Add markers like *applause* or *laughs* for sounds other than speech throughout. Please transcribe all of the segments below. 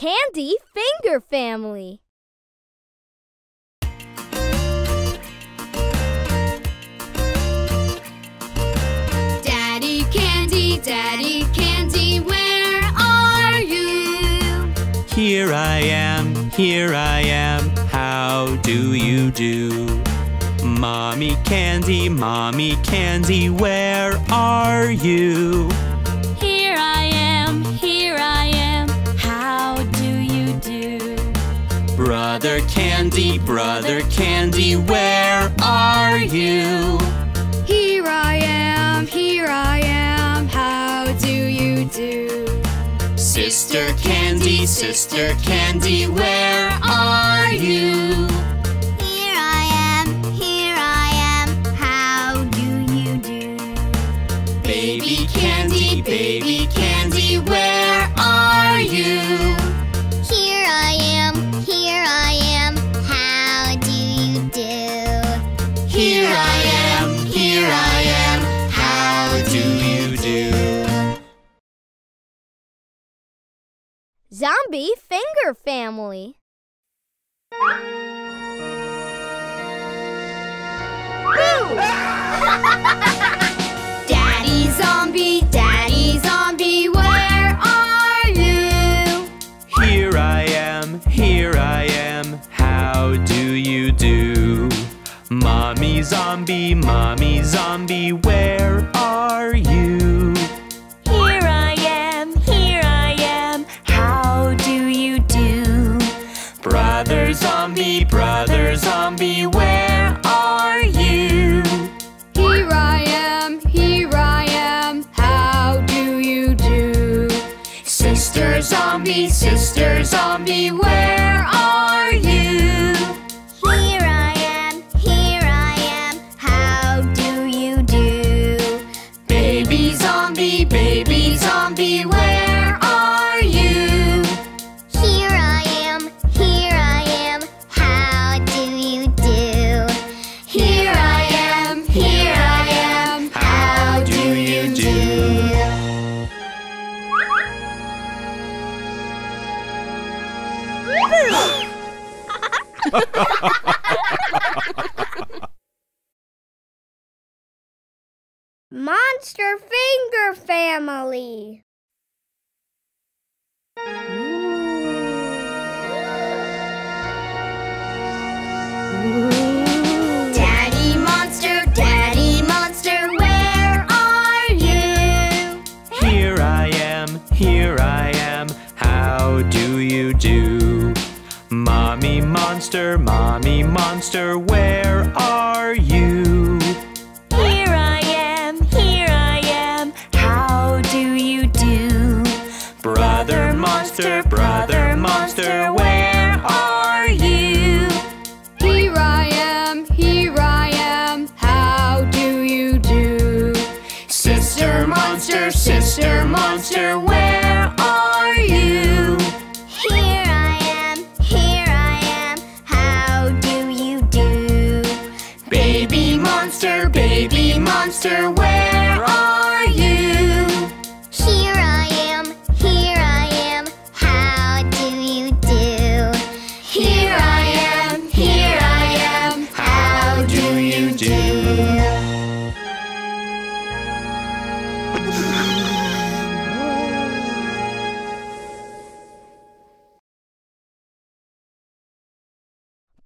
Candy Finger Family. Daddy Candy, Daddy Candy, where are you? Here I am, here I am, how do you do? Mommy Candy, Mommy Candy, where are you? Candy, Brother Candy, where are you? Here I am, here I am, how do you do? Sister Candy, Sister Candy, where are you? Here I am, here I am, how do you do? Baby Candy, Baby Candy, Zombie Finger Family. *laughs* Daddy zombie, daddy zombie, where are you? Here I am, here I am, how do you do? Mommy zombie, mommy zombie, where Zombie, sister *laughs* Monster Finger Family. Daddy monster, daddy monster, where are you? Here I am, here I am, how do you do? Monster, mommy monster, where are you? Here I am, here I am, how do you do? Brother monster, brother monster, where are you? Here I am, here I am, how do you do? Sister monster, sister monster, where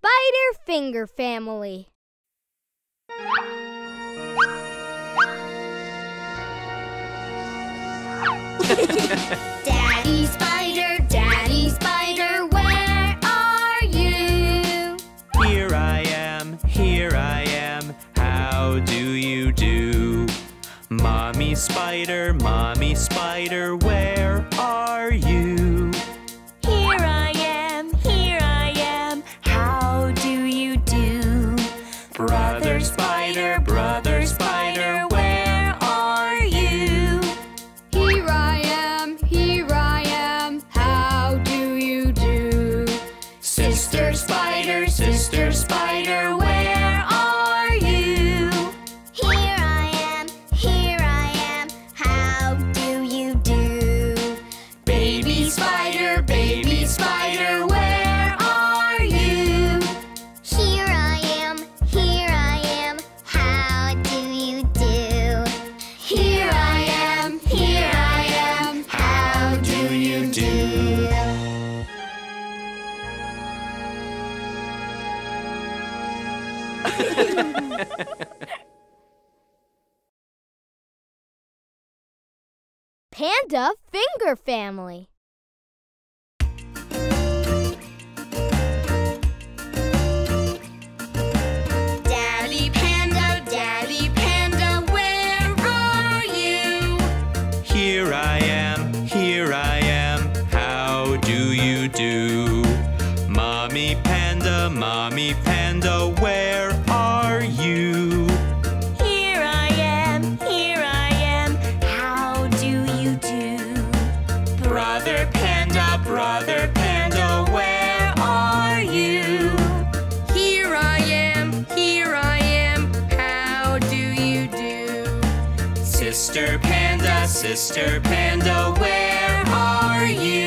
Spider Finger Family. *laughs* Baby spider, baby spider, where are you? Here I am, here I am. How do you do? Here I am, here I am, how do you do? *laughs* Panda Finger Family. You do? Mommy panda, mommy panda, where are you? Here I am, here I am. How do you do? Brother panda, brother panda, where are you? Here I am, here I am. How do you do? Sister panda, sister panda, where are you?